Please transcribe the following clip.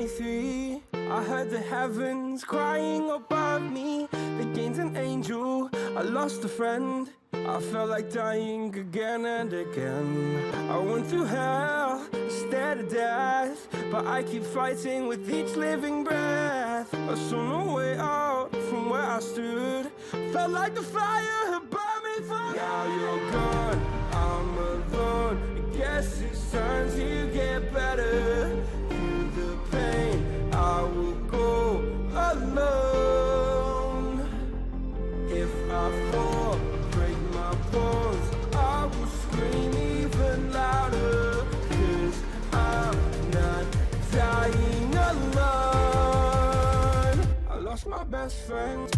23. I heard the heavens crying above me. They gained an angel. I lost a friend. I felt like dying again and again. I went through hell instead of death, but I keep fighting with each living breath. I saw no way out from where I stood. Felt like the fire had burned me through. Now you're gone, I'm alone. I guess it's time to get better. Alone. If I fall, break my bones, I will scream even louder. Cause I'm not dying alone. I lost my best friend.